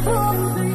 home.